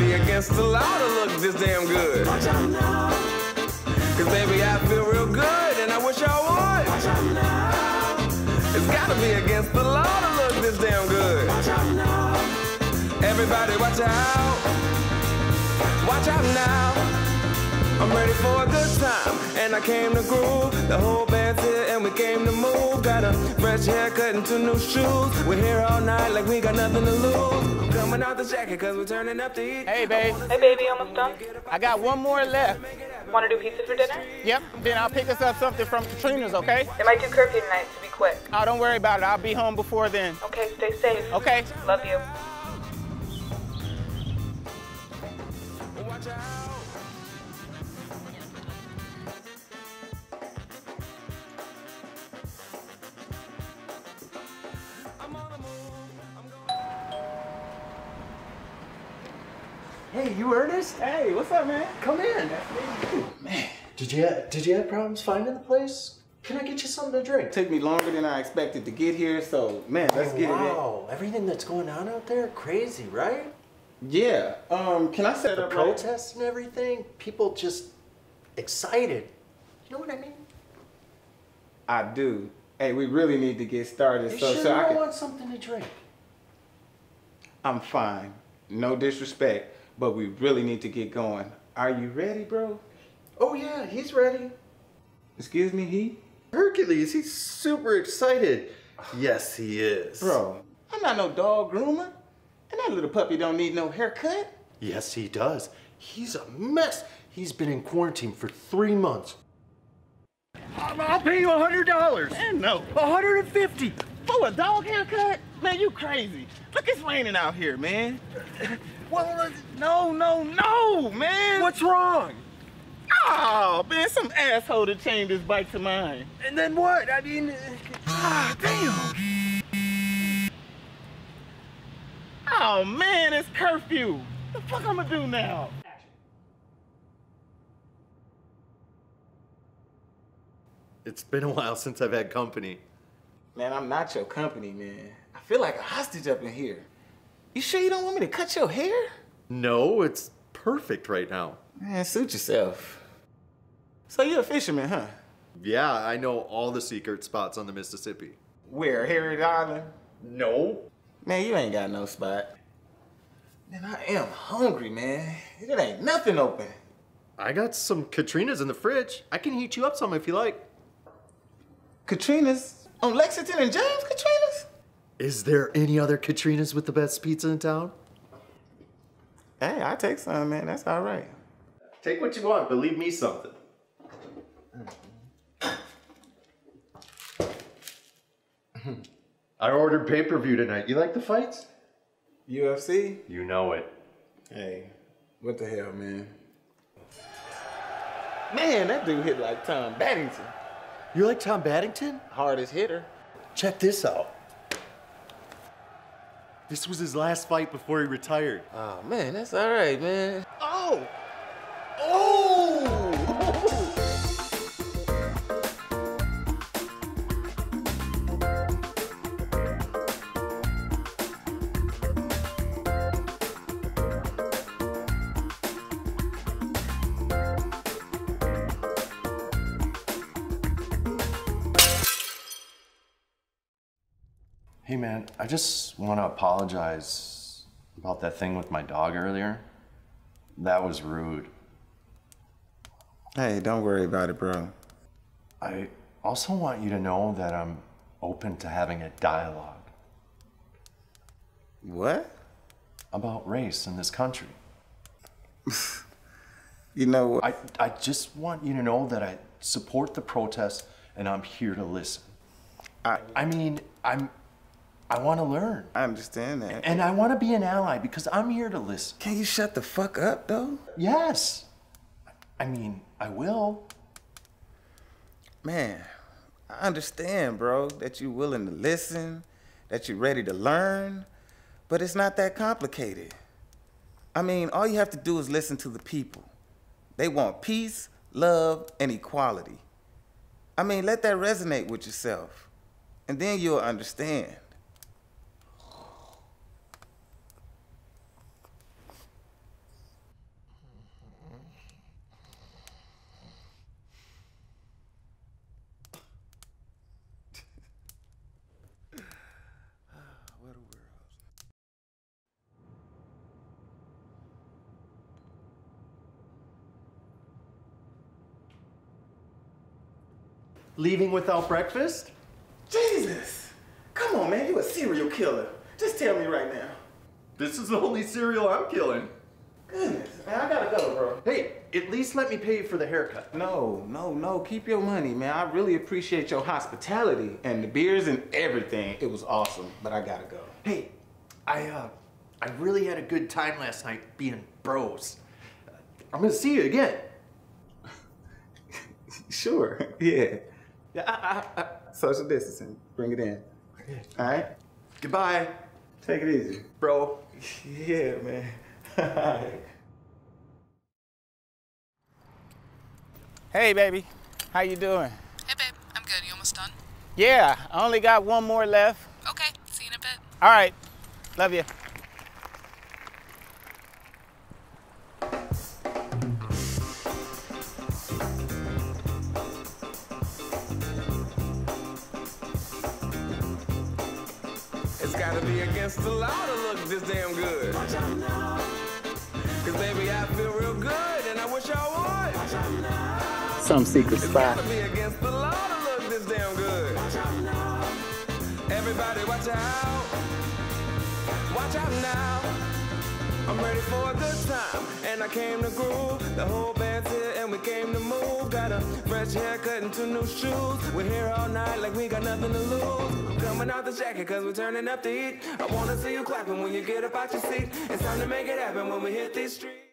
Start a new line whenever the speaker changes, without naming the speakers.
gotta be against the law to look this damn good. Watch out now. Cause baby, I feel real good and I wish I would. Watch out now. It's gotta be against the law to look this damn good. Watch out now. Everybody watch out. Watch out now. I'm ready for a good time, and I came to groove. The whole band's here, and we came to move. Got a fresh haircut and two new shoes. We're here all night like we got nothing to lose. I'm coming out the jacket, cause we're turning up to eat.
Hey, babe.
Hey, baby, almost done?
I got one more left.
Want to do pizza for dinner?
Yep, then I'll pick us up something from Katrina's, okay?
It might do curfew tonight, so be quick.
Oh, don't worry about it. I'll be home before then.
Okay, stay safe.
Okay.
Love you.
Hey, you Ernest?
Hey, what's up, man?
Come in. Man, Did you did you have problems finding the place? Can I get you something to drink?
It Took me longer than I expected to get here, so man, let's
Oh,
get
wow, everything that's going on out there, crazy, right?
Yeah. Um, can I set
The
up right?
protests and everything, people just excited. You know what I mean?
I do. Hey, we really need to get started,
You
so
sure
so I can.
want something to drink?
I'm fine. No disrespect, but we really need to get going. Are you ready, bro?
Oh yeah, he's ready.
Excuse me, he?
Hercules, he's super excited. Yes, he is.
Bro, I'm not no dog groomer. And that little puppy don't need no haircut.
Yes, he does. He's a mess. He's been in quarantine for three months.
I'll pay you a hundred dollars. Man, no.
A hundred and fifty.
For a dog haircut? Man, you crazy. Look, it's raining out here, man. Well, no, no, no, man.
What's wrong?
Oh, man, some asshole to change his bike to mine.
And then what? I mean,
Ah, damn. Oh, man, it's curfew. What The fuck I'm gonna do now?
it's been a while since I've had company.
Man, I'm not your company, man. I feel like a hostage up in here. You sure you don't want me to cut your hair?
No, it's perfect right now.
Man, suit yourself. So you're a fisherman, huh?
Yeah, I know all the secret spots on the Mississippi.
Where, Harriet Island?
No.
Man, you ain't got no spot. Man, I am hungry, man. It ain't nothing open.
I got some Katrinas in the fridge. I can heat you up some if you like.
Katrina's on Lexington and James Katrina's?
Is there any other Katrinas with the best pizza in town?
Hey, I take some, man. That's all right.
Take what you want, but leave me something. I ordered pay-per-view tonight. You like the fights?
UFC?
You know it.
Hey, what the hell, man? Man, that dude hit like Tom Baddington.
You like Tom Baddington?
Hardest hitter.
Check this out. This was his last fight before he retired.
Oh, man, that's all right, man.
Oh! Oh! Hey man, I just want to apologize about that thing with my dog earlier. That was rude.
Hey, don't worry about it, bro.
I also want you to know that I'm open to having a dialogue
What?
about race in this country.
You know what?
I, I just want you to know that I support the protests and I'm here to listen.
I,
I mean, I'm I want to learn.
I understand that.
And I want to be an ally because I'm here to listen.
Can you shut the fuck up, though?
Yes. I mean, I will.
Man, I understand, bro, that you're willing to listen, that you're ready to learn, but it's not that complicated. I mean, all you have to do is listen to the people. They want peace, love, and equality. I mean, let that resonate with yourself, and then you'll understand.
Leaving without breakfast?
Jesus! Come on, man, you a serial killer. Just tell me right now.
This is the only cereal I'm killing.
Goodness, man, I gotta go, bro.
Hey, at least let me pay you for the haircut.
No, no, no, keep your money, man. I really appreciate your hospitality and the beers and everything. It was awesome, but I gotta go.
Hey, I uh, I really had a good time last night being bros. I'm gonna see you again.
Sure, yeah. Yeah, ah, ah, ah. I, I, I, social distancing. Bring it in. All right?
Goodbye,
Take it easy.
bro.
Yeah, man. hey, baby. How you doing?
Hey, babe. I'm good. You almost done?
Yeah, I only got one more left.
Okay. See you in a bit.
All right. Love you.
It's gotta be against the law to look this damn good. Cause baby, I feel real good and I wish I would.
Some secret
It's
spot.
gotta be against the law to look this damn good. Everybody watch out. Watch out now. I'm ready for a good time. And I came to groove. The whole band's here and we came a fresh haircut and two new shoes. We're here all night like we got nothing to lose. I'm coming out the jacket cause we're turning up the heat. I wanna see you clapping when you get up out your seat. It's time to make it happen when we hit these streets.